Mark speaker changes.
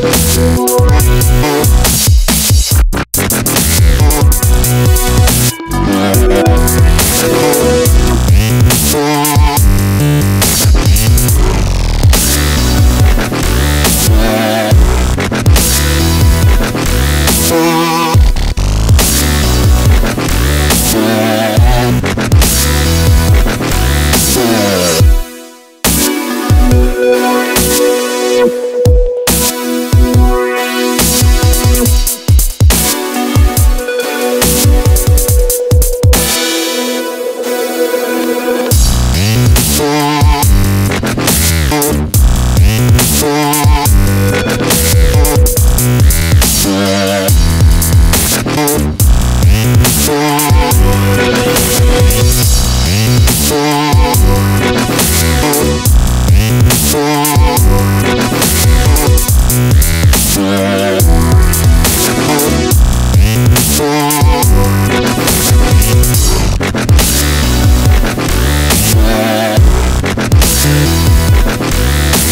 Speaker 1: We'll